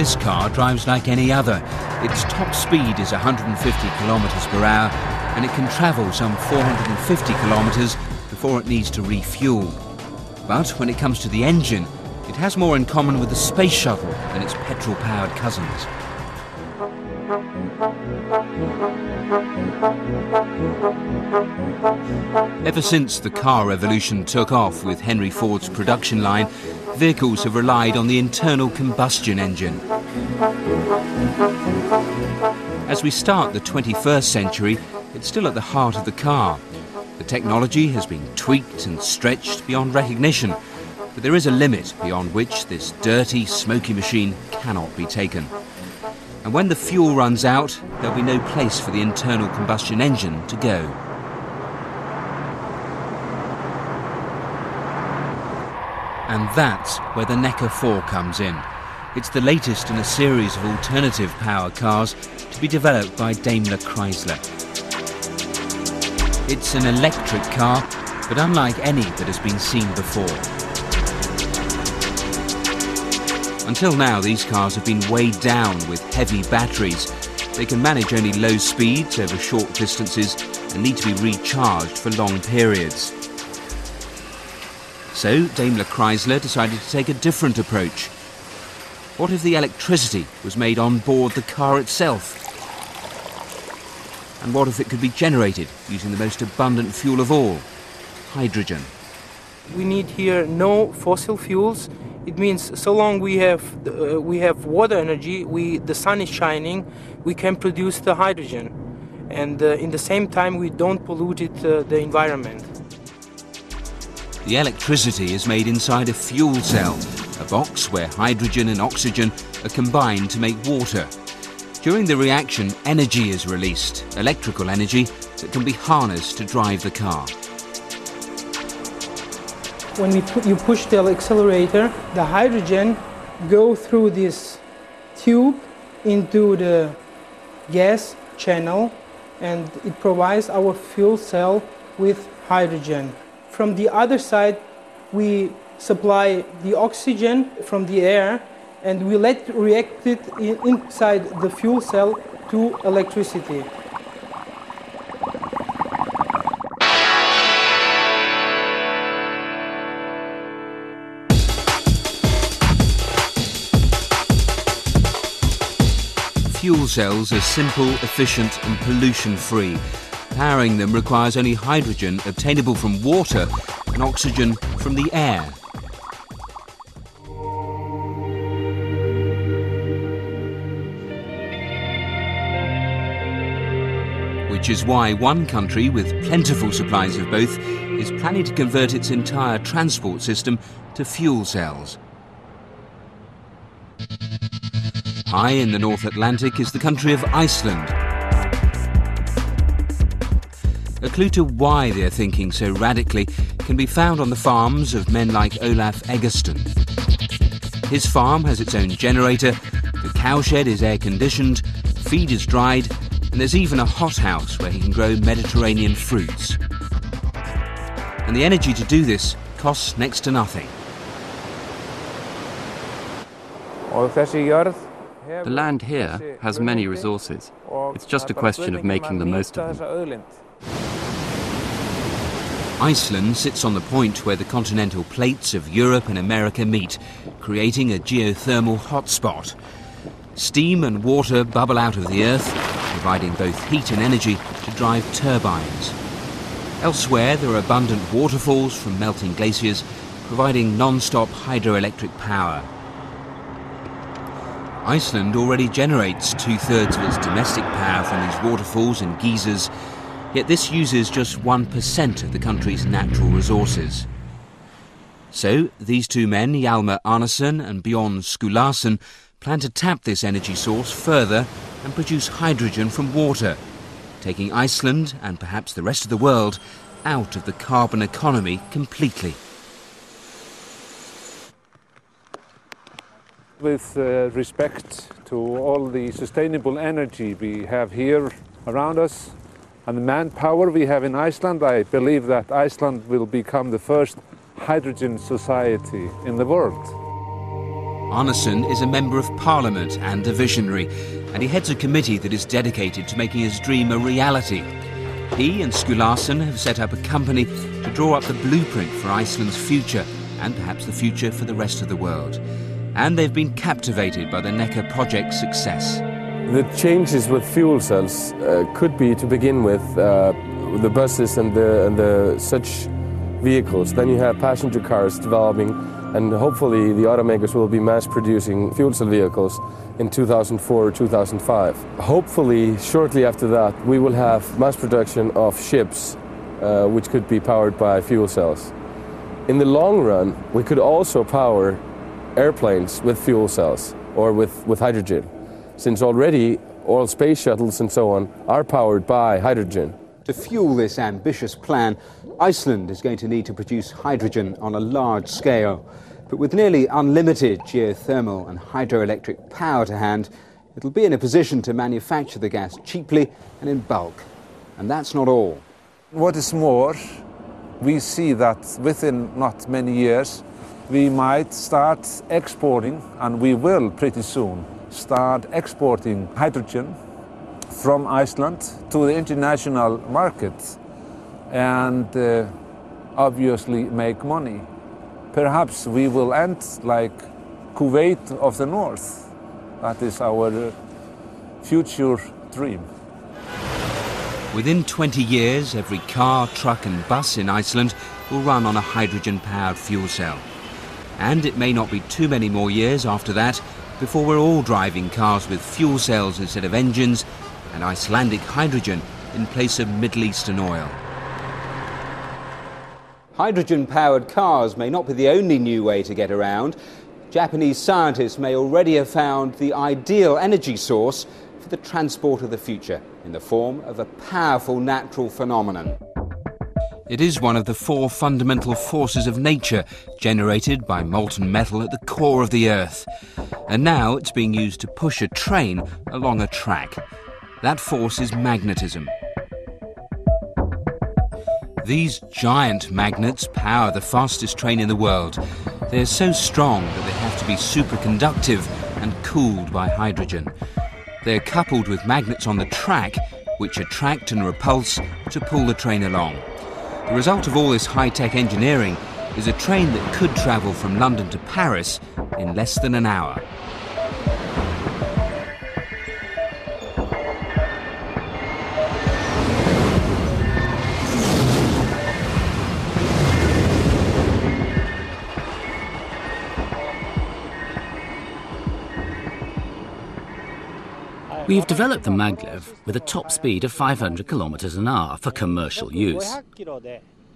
this car drives like any other. Its top speed is 150 kilometers per hour and it can travel some 450 kilometers before it needs to refuel. But when it comes to the engine, it has more in common with the space shuttle than its petrol-powered cousins. Ever since the car revolution took off with Henry Ford's production line, vehicles have relied on the internal combustion engine. As we start the 21st century, it's still at the heart of the car. The technology has been tweaked and stretched beyond recognition, but there is a limit beyond which this dirty, smoky machine cannot be taken. And when the fuel runs out, there'll be no place for the internal combustion engine to go. That's where the NECAR 4 comes in. It's the latest in a series of alternative power cars to be developed by Daimler Chrysler. It's an electric car, but unlike any that has been seen before. Until now, these cars have been weighed down with heavy batteries. They can manage only low speeds over short distances and need to be recharged for long periods. So Daimler Chrysler decided to take a different approach. What if the electricity was made on board the car itself? And what if it could be generated using the most abundant fuel of all, hydrogen? We need here no fossil fuels. It means so long we have uh, we have water energy, we the sun is shining, we can produce the hydrogen, and uh, in the same time we don't pollute it, uh, the environment. The electricity is made inside a fuel cell, a box where hydrogen and oxygen are combined to make water. During the reaction, energy is released, electrical energy that can be harnessed to drive the car. When we put, you push the accelerator, the hydrogen go through this tube into the gas channel and it provides our fuel cell with hydrogen. From the other side, we supply the oxygen from the air and we let react it inside the fuel cell to electricity. Fuel cells are simple, efficient and pollution-free. Powering them requires only hydrogen obtainable from water and oxygen from the air. which is why one country with plentiful supplies of both is planning to convert its entire transport system to fuel cells. High in the North Atlantic is the country of Iceland. A clue to why they're thinking so radically can be found on the farms of men like Olaf Eggersten. His farm has its own generator, the cowshed is air conditioned, feed is dried, and there's even a hothouse where he can grow Mediterranean fruits. And the energy to do this costs next to nothing. The land here has many resources. It's just a question of making the most of them. Iceland sits on the point where the continental plates of Europe and America meet, creating a geothermal hotspot. Steam and water bubble out of the earth, providing both heat and energy to drive turbines. Elsewhere, there are abundant waterfalls from melting glaciers, providing non-stop hydroelectric power. Iceland already generates two-thirds of its domestic power from these waterfalls and geysers, yet this uses just 1% of the country's natural resources. So, these two men, Hjalmar Arnason and Bjorn Skulason, plan to tap this energy source further and produce hydrogen from water, taking Iceland and perhaps the rest of the world out of the carbon economy completely. With uh, respect to all the sustainable energy we have here around us and the manpower we have in Iceland, I believe that Iceland will become the first hydrogen society in the world. Arnason is a member of parliament and a visionary, and he heads a committee that is dedicated to making his dream a reality. He and Skulason have set up a company to draw up the blueprint for Iceland's future and perhaps the future for the rest of the world. And they've been captivated by the NECAR project's success. The changes with fuel cells uh, could be, to begin with, uh, the buses and the, and the such vehicles. Then you have passenger cars developing, and hopefully the automakers will be mass producing fuel cell vehicles in 2004 or 2005. Hopefully, shortly after that, we will have mass production of ships uh, which could be powered by fuel cells. In the long run, we could also power airplanes with fuel cells or with, with hydrogen, since already all space shuttles and so on are powered by hydrogen. To fuel this ambitious plan, Iceland is going to need to produce hydrogen on a large scale. But with nearly unlimited geothermal and hydroelectric power to hand, it'll be in a position to manufacture the gas cheaply and in bulk. And that's not all. What is more, we see that within not many years, we might start exporting, and we will pretty soon start exporting hydrogen from Iceland to the international market and uh, obviously make money. Perhaps we will end like Kuwait of the North. That is our future dream. Within 20 years, every car, truck, and bus in Iceland will run on a hydrogen powered fuel cell. And it may not be too many more years after that before we're all driving cars with fuel cells instead of engines and Icelandic hydrogen in place of Middle Eastern oil. Hydrogen powered cars may not be the only new way to get around. Japanese scientists may already have found the ideal energy source for the transport of the future in the form of a powerful natural phenomenon. It is one of the four fundamental forces of nature generated by molten metal at the core of the Earth. And now it's being used to push a train along a track. That force is magnetism. These giant magnets power the fastest train in the world. They're so strong that they have to be superconductive and cooled by hydrogen. They're coupled with magnets on the track, which attract and repulse to pull the train along. The result of all this high-tech engineering is a train that could travel from London to Paris in less than an hour. We've developed the maglev with a top speed of 500 kilometers an hour for commercial use.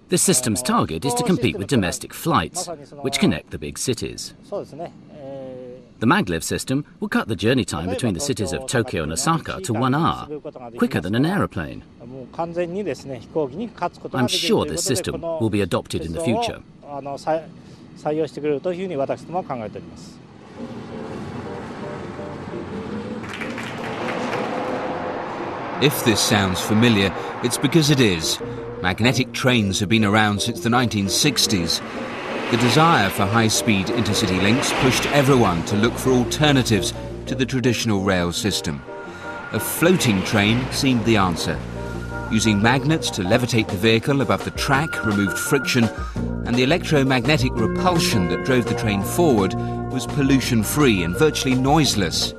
The system's target is to compete with domestic flights, which connect the big cities. The maglev system will cut the journey time between the cities of Tokyo and Osaka to one hour, quicker than an aeroplane. I'm sure this system will be adopted in the future. If this sounds familiar, it's because it is. Magnetic trains have been around since the 1960s. The desire for high-speed intercity links pushed everyone to look for alternatives to the traditional rail system. A floating train seemed the answer. Using magnets to levitate the vehicle above the track removed friction, and the electromagnetic repulsion that drove the train forward was pollution-free and virtually noiseless.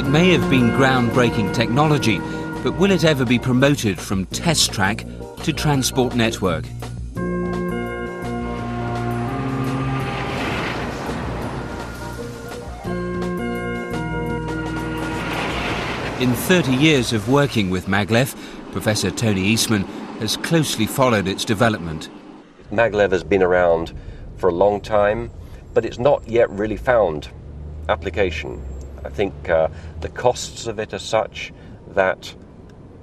It may have been groundbreaking technology, but will it ever be promoted from test track to transport network? In 30 years of working with maglev, Professor Tony Eastham has closely followed its development. Maglev has been around for a long time, but it's not yet really found application. I think uh, the costs of it are such that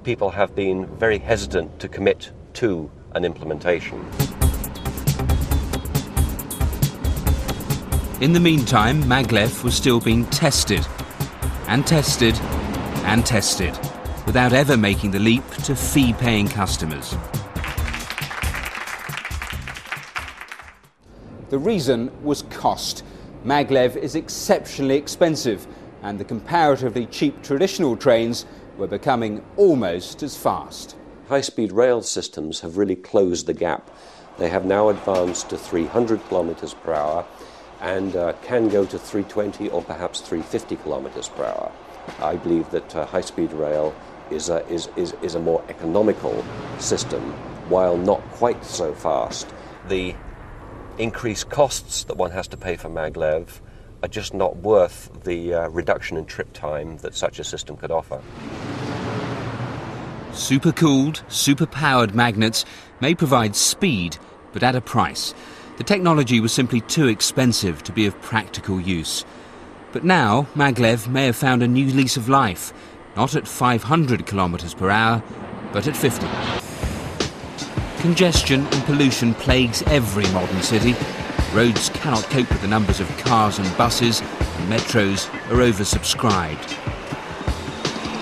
people have been very hesitant to commit to an implementation. In the meantime, maglev was still being tested, and tested, and tested. without ever making the leap to fee-paying customers. The reason was cost. Maglev is exceptionally expensive, and the comparatively cheap traditional trains were becoming almost as fast. High speed rail systems have really closed the gap. They have now advanced to 300 kilometers per hour and uh, can go to 320 or perhaps 350 kilometers per hour. I believe that uh, high speed rail is a, is, is, is a more economical system while not quite so fast. The increased costs that one has to pay for maglev are just not worth the uh, reduction in trip time that such a system could offer. Super cooled, super powered magnets may provide speed, but at a price. The technology was simply too expensive to be of practical use. But now, maglev may have found a new lease of life, not at 500 kilometers per hour, but at 50. Congestion and pollution plagues every modern city. Roads cannot cope with the numbers of cars and buses, and metros are oversubscribed.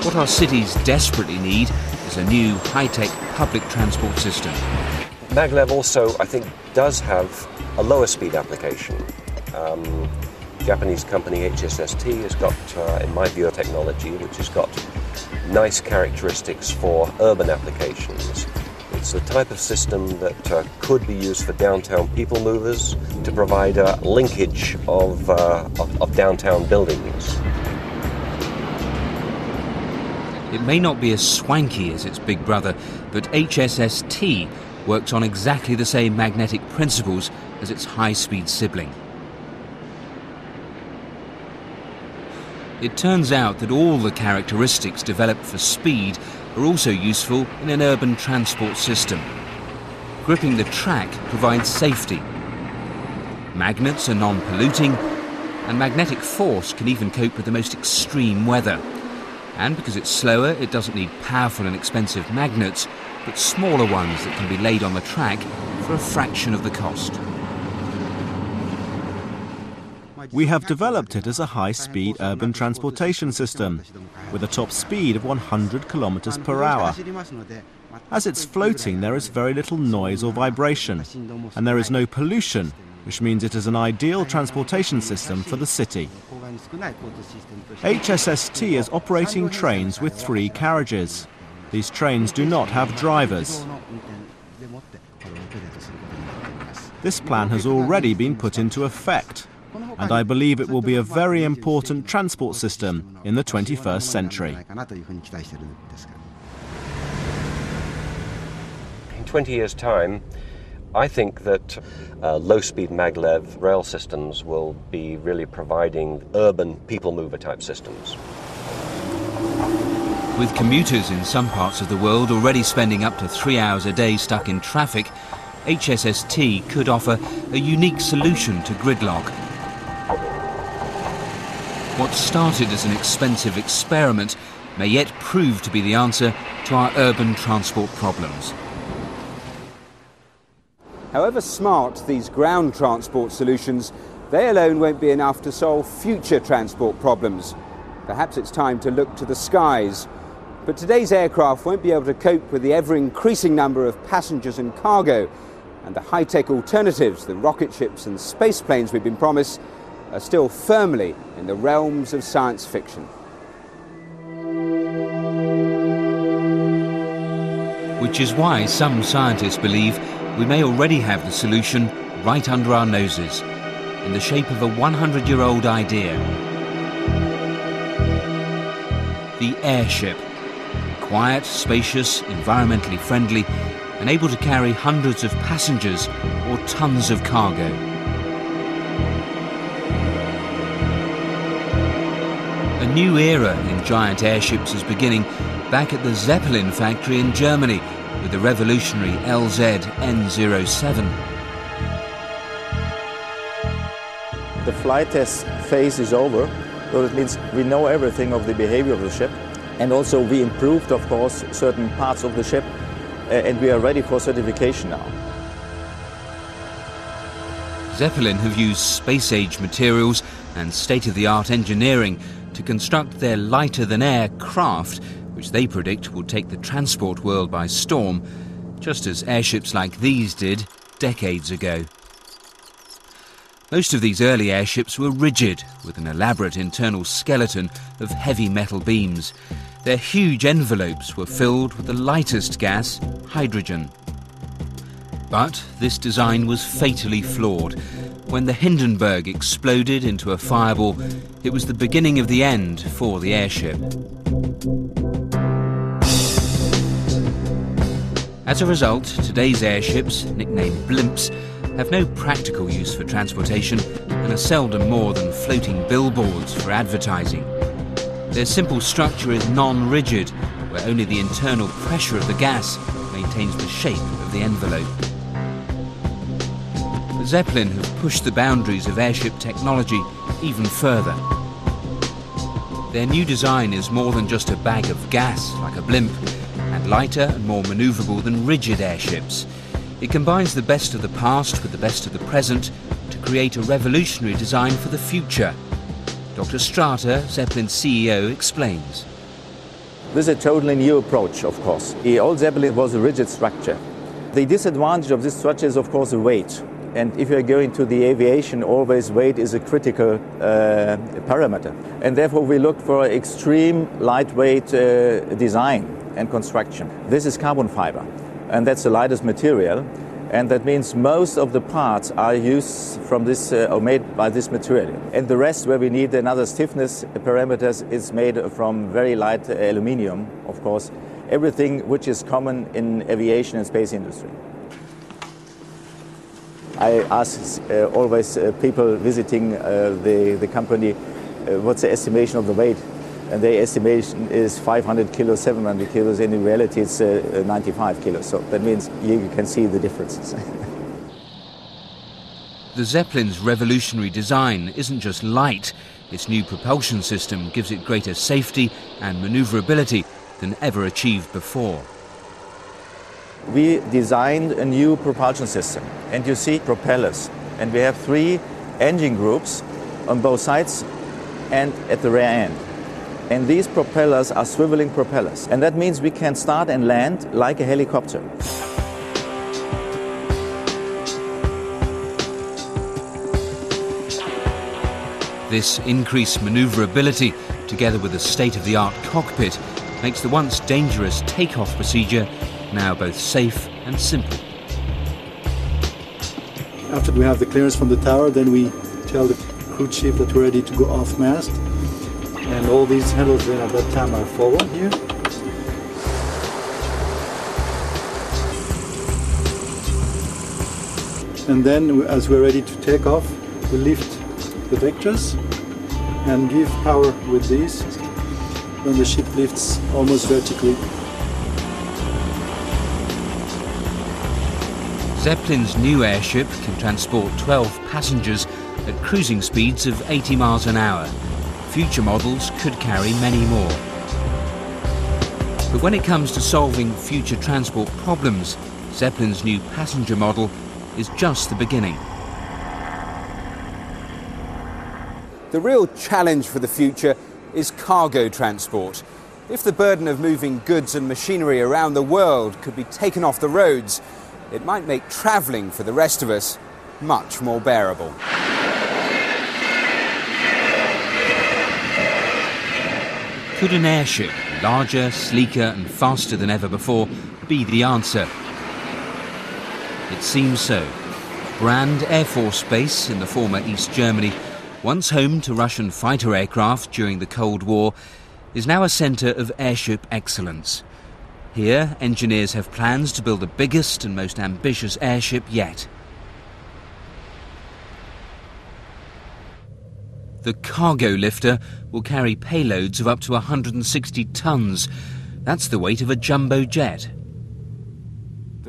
What our cities desperately need is a new high-tech public transport system. Maglev also, I think, does have a lower speed application. Um, Japanese company HSST has got, uh, in my view, a technology which has got nice characteristics for urban applications. It's the type of system that uh, could be used for downtown people movers to provide a linkage of, uh, of, of downtown buildings. It may not be as swanky as its big brother, but HSST works on exactly the same magnetic principles as its high speed sibling. It turns out that all the characteristics developed for speed are also useful in an urban transport system. Gripping the track provides safety. Magnets are non-polluting, and magnetic force can even cope with the most extreme weather. And because it's slower, it doesn't need powerful and expensive magnets, but smaller ones that can be laid on the track for a fraction of the cost. We have developed it as a high-speed urban transportation system with a top speed of 100 kilometers per hour. As it's floating, there is very little noise or vibration, and there is no pollution, which means it is an ideal transportation system for the city. HSST is operating trains with three carriages. These trains do not have drivers. This plan has already been put into effect and I believe it will be a very important transport system in the 21st century. In 20 years' time, I think that uh, low-speed maglev rail systems will be really providing urban people mover type systems. With commuters in some parts of the world already spending up to three hours a day stuck in traffic, HSST could offer a unique solution to gridlock what started as an expensive experiment may yet prove to be the answer to our urban transport problems. However smart these ground transport solutions, they alone won't be enough to solve future transport problems. Perhaps it's time to look to the skies. But today's aircraft won't be able to cope with the ever increasing number of passengers and cargo, and the high tech alternatives, the rocket ships and space planes we've been promised, are still firmly in the realms of science fiction. Which is why some scientists believe we may already have the solution right under our noses, in the shape of a 100 year old idea. The airship. Quiet, spacious, environmentally friendly, and able to carry hundreds of passengers or tons of cargo. A new era in giant airships is beginning back at the Zeppelin factory in Germany with the revolutionary LZ N07. The flight test phase is over, so it means we know everything of the behavior of the ship. And also we improved, of course, certain parts of the ship, uh, and we are ready for certification now. Zeppelin have used space-age materials and state-of-the-art engineering to construct their lighter-than-air craft which they predict will take the transport world by storm, just as airships like these did decades ago. Most of these early airships were rigid, with an elaborate internal skeleton of heavy metal beams. Their huge envelopes were filled with the lightest gas, hydrogen. But this design was fatally flawed. When the Hindenburg exploded into a fireball, it was the beginning of the end for the airship. As a result, today's airships, nicknamed blimps, have no practical use for transportation and are seldom more than floating billboards for advertising. Their simple structure is non-rigid, where only the internal pressure of the gas maintains the shape of the envelope. Zeppelin have pushed the boundaries of airship technology even further. Their new design is more than just a bag of gas, like a blimp, and lighter and more manoeuvrable than rigid airships. It combines the best of the past with the best of the present to create a revolutionary design for the future. Dr. Strata, Zeppelin's CEO, explains. This is a totally new approach, of course. The old Zeppelin was a rigid structure. The disadvantage of this structure is, of course, the weight. And if you're going to the aviation, always weight is a critical uh, parameter. And therefore, we look for extreme lightweight uh, design and construction. This is carbon fiber and that's the lightest material. And that means most of the parts are used from this uh, or made by this material. And the rest, where we need another stiffness parameters, is made from very light aluminium, of course. Everything which is common in aviation and space industry. I ask uh, always uh, people visiting uh, the, the company uh, what's the estimation of the weight and their estimation is 500 kilos, 700 kilos. In reality, it's uh, 95 kilos. So that means you can see the differences. the Zeppelin's revolutionary design isn't just light. Its new propulsion system gives it greater safety and maneuverability than ever achieved before. We designed a new propulsion system, and you see propellers. And we have three engine groups on both sides and at the rear end. And these propellers are swiveling propellers. And that means we can start and land like a helicopter. This increased maneuverability, together with a state-of-the-art cockpit, makes the once dangerous takeoff procedure now both safe and simple. After we have the clearance from the tower, then we tell the crew chief that we're ready to go off mast and all these handles then at that time are forward here. And then as we're ready to take off, we lift the vectors and give power with these. Then the ship lifts almost vertically. Zeppelin's new airship can transport 12 passengers at cruising speeds of 80 miles an hour future models could carry many more. But when it comes to solving future transport problems, Zeppelin's new passenger model is just the beginning. The real challenge for the future is cargo transport. If the burden of moving goods and machinery around the world could be taken off the roads, it might make travelling for the rest of us much more bearable. Could an airship, larger, sleeker, and faster than ever before, be the answer? It seems so. Brand Air Force Base in the former East Germany, once home to Russian fighter aircraft during the Cold War, is now a centre of airship excellence. Here, engineers have plans to build the biggest and most ambitious airship yet. The cargo lifter will carry payloads of up to 160 tons. That's the weight of a jumbo jet.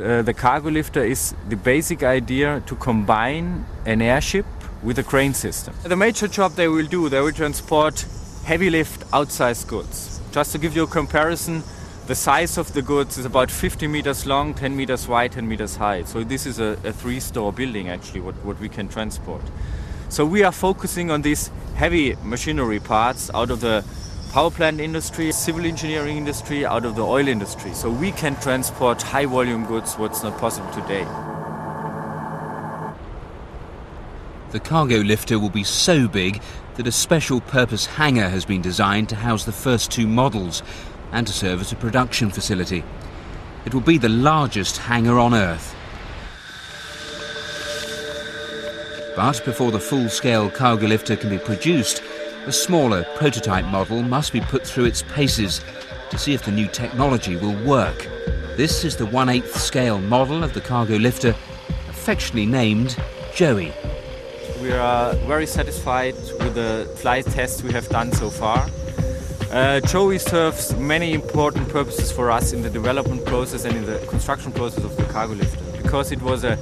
Uh, the cargo lifter is the basic idea to combine an airship with a crane system. The major job they will do, they will transport heavy lift outsized goods. Just to give you a comparison, the size of the goods is about 50 meters long, 10 meters wide, 10 meters high. So this is a, a three-store building actually, what, what we can transport. So we are focusing on these heavy machinery parts out of the power plant industry, civil engineering industry, out of the oil industry. So we can transport high volume goods, what's not possible today. The cargo lifter will be so big that a special purpose hangar has been designed to house the first two models and to serve as a production facility. It will be the largest hangar on Earth. But before the full-scale cargo lifter can be produced, a smaller prototype model must be put through its paces to see if the new technology will work. This is the 1 8th scale model of the cargo lifter, affectionately named Joey. We are very satisfied with the flight tests we have done so far. Uh, Joey serves many important purposes for us in the development process and in the construction process of the cargo lifter because it was a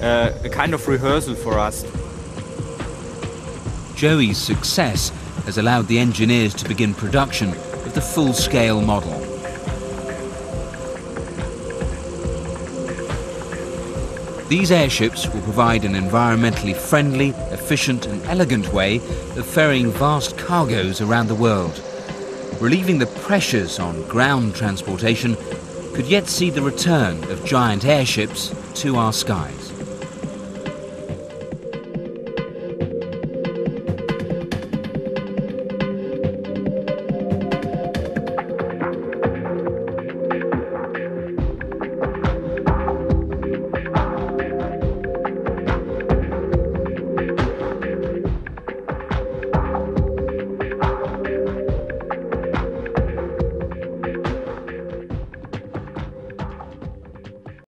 uh, a kind of rehearsal for us. Joey's success has allowed the engineers to begin production of the full-scale model. These airships will provide an environmentally friendly, efficient and elegant way of ferrying vast cargoes around the world. Relieving the pressures on ground transportation could yet see the return of giant airships to our skies.